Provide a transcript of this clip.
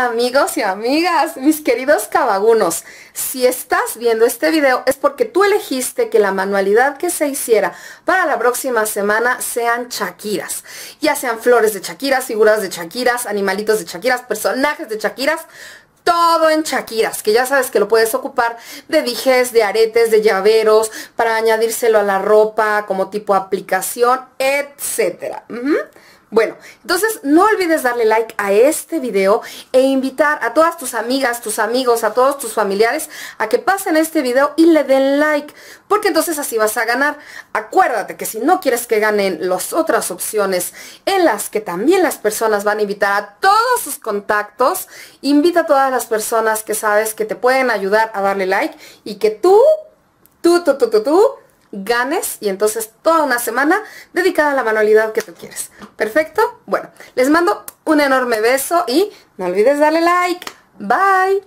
amigos y amigas, mis queridos cabagunos. Si estás viendo este video es porque tú elegiste que la manualidad que se hiciera para la próxima semana sean chaquiras. Ya sean flores de chaquiras, figuras de chaquiras, animalitos de chaquiras, personajes de chaquiras, todo en chaquiras, que ya sabes que lo puedes ocupar de dijes, de aretes, de llaveros, para añadírselo a la ropa como tipo aplicación, etcétera. Bueno, entonces no olvides darle like a este video e invitar a todas tus amigas, tus amigos, a todos tus familiares a que pasen este video y le den like, porque entonces así vas a ganar. Acuérdate que si no quieres que ganen las otras opciones en las que también las personas van a invitar a todos sus contactos, invita a todas las personas que sabes que te pueden ayudar a darle like y que tú, tú, tú, tú, tú, tú, ganes y entonces toda una semana dedicada a la manualidad que tú quieres. ¿Perfecto? Bueno, les mando un enorme beso y no olvides darle like. Bye.